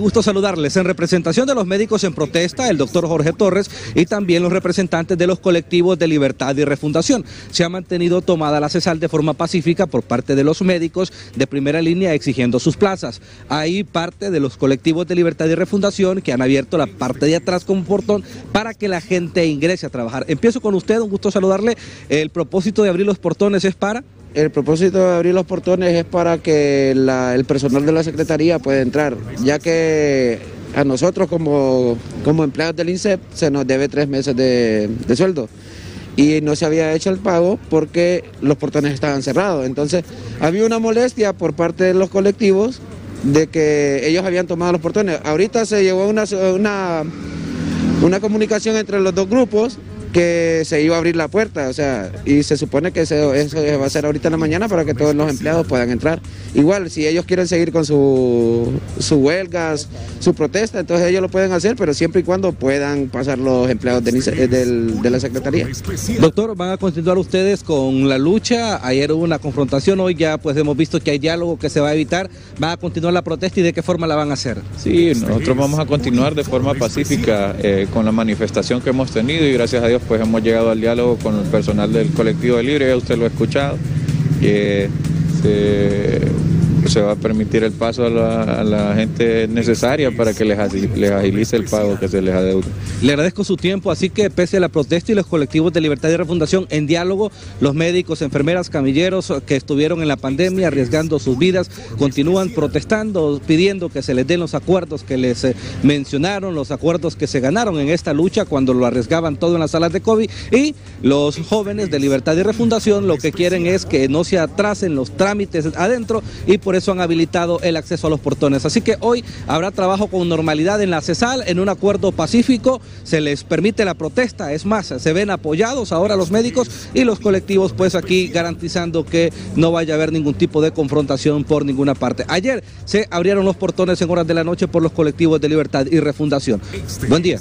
Gusto saludarles. En representación de los médicos en protesta, el doctor Jorge Torres y también los representantes de los colectivos de Libertad y Refundación. Se ha mantenido tomada la CESAL de forma pacífica por parte de los médicos de primera línea exigiendo sus plazas. Hay parte de los colectivos de Libertad y Refundación que han abierto la parte de atrás con un portón para que la gente ingrese a trabajar. Empiezo con usted, un gusto saludarle. El propósito de abrir los portones es para... El propósito de abrir los portones es para que el personal de la Secretaría pueda entrar, ya que a nosotros como, como empleados del INSEP se nos debe tres meses de, de sueldo y no se había hecho el pago porque los portones estaban cerrados. Entonces había una molestia por parte de los colectivos de que ellos habían tomado los portones. Ahorita se llevó una, una, una comunicación entre los dos grupos que se iba a abrir la puerta, o sea, y se supone que eso, va a ser ahorita en la mañana para que todos los empleados puedan entrar. Igual, si ellos quieren seguir con su, su huelgas, su protesta, entonces ellos lo pueden hacer, pero siempre y cuando puedan pasar los empleados de, de la Secretaría. Doctor, ¿van a continuar ustedes con la lucha? Ayer hubo una confrontación, hoy ya pues hemos visto que hay diálogo que se va a evitar. ¿Van a continuar la protesta y de qué forma la van a hacer? Sí, nosotros vamos a continuar de forma pacífica eh, con la manifestación que hemos tenido y gracias a Dios pues hemos llegado al diálogo con el personal del colectivo de Libre, usted lo ha escuchado. Va a permitir el paso a la, gente necesaria para que les, agilice el pago que se les adeuda. Le agradezco su tiempo, así que pese a la protesta y los colectivos de libertad y refundación en diálogo, los médicos, enfermeras, camilleros que estuvieron en la pandemia arriesgando sus vidas, continúan protestando, pidiendo que se les den los acuerdos que les eh, mencionaron, los acuerdos que se ganaron en esta lucha cuando lo arriesgaban todo en las salas de COVID y los jóvenes de libertad y refundación lo que quieren es que no se atrasen los trámites adentro y por eso han habilitado el acceso a los portones. Así que hoy habrá trabajo con normalidad en la CESAL, en un acuerdo pacífico, se les permite la protesta, es más, se ven apoyados ahora los médicos y los colectivos pues aquí garantizando que no vaya a haber ningún tipo de confrontación por ninguna parte. Ayer se abrieron los portones en horas de la noche por los colectivos de libertad y refundación. Buen día.